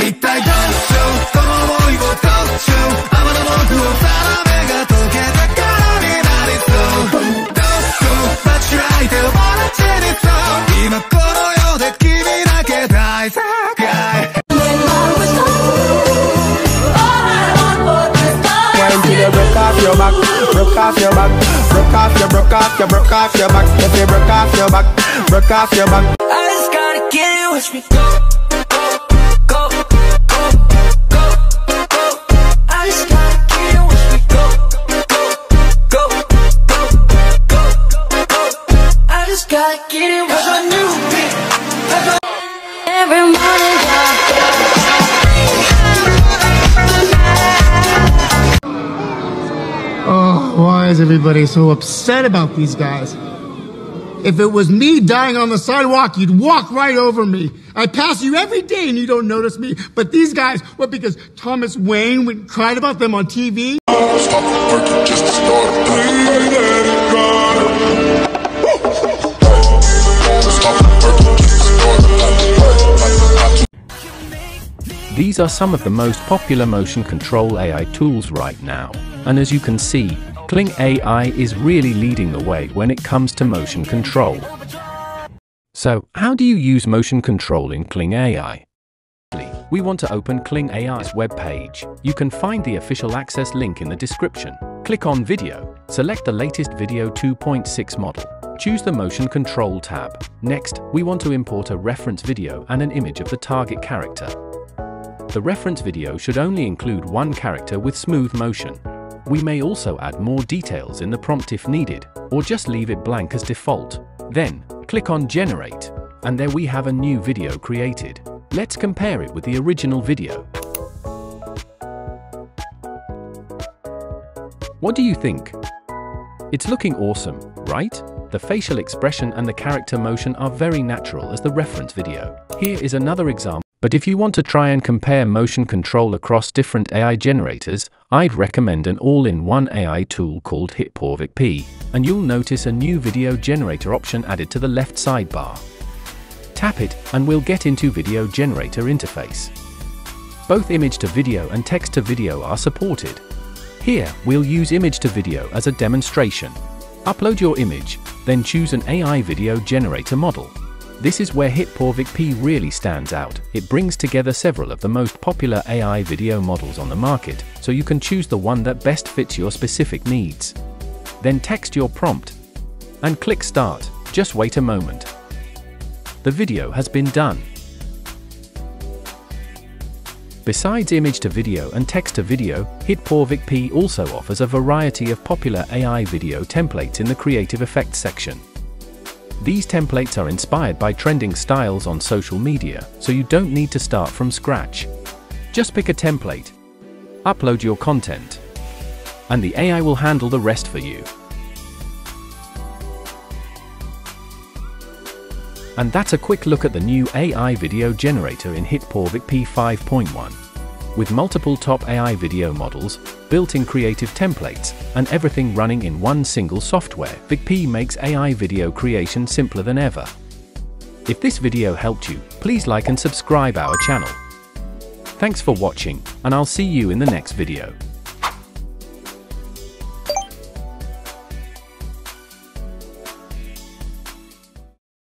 一体どうしようこの想いをどうしよう天の僕を定めが解けたからになりそうどうしよう間違い手をバラチにそう今この世で君だけ大世界 Wine till you broke off your back, broke off your back, broke off your, broke off your, broke off your back. If you broke off your back, broke off your back. I just gotta get it, watch me go, go, go, Why is everybody so upset about these guys? If it was me dying on the sidewalk, you'd walk right over me. I pass you every day and you don't notice me. But these guys, what, because Thomas Wayne went and cried about them on TV? These are some of the most popular motion control AI tools right now, and as you can see, Kling AI is really leading the way when it comes to motion control. So, how do you use motion control in Kling AI? We want to open Kling AI's web page. You can find the official access link in the description. Click on Video, select the latest Video 2.6 model. Choose the Motion Control tab. Next, we want to import a reference video and an image of the target character. The reference video should only include one character with smooth motion. We may also add more details in the prompt if needed, or just leave it blank as default. Then, click on Generate, and there we have a new video created. Let's compare it with the original video. What do you think? It's looking awesome, right? The facial expression and the character motion are very natural as the reference video. Here is another example. But if you want to try and compare motion control across different AI generators, I'd recommend an all-in-one AI tool called HitPaw VikPea, and you'll notice a new video generator option added to the left sidebar. Tap it, and we'll get into video generator interface. Both image to video and text to video are supported. Here, we'll use image to video as a demonstration. Upload your image, then choose an AI video generator model. This is where HitPaw VikPea really stands out. It brings together several of the most popular AI video models on the market, so you can choose the one that best fits your specific needs. Then text your prompt and click Start. Just wait a moment. The video has been done. Besides image to video and text to video, HitPaw VikPea also offers a variety of popular AI video templates in the Creative Effects section. These templates are inspired by trending styles on social media, so you don't need to start from scratch. Just pick a template, upload your content, and the AI will handle the rest for you. And that's a quick look at the new AI video generator in HitPaw VikPea 5.1. With multiple top AI video models, built-in creative templates, and everything running in one single software, VikPea makes AI video creation simpler than ever. If this video helped you, please like and subscribe our channel. Thanks for watching, and I'll see you in the next video.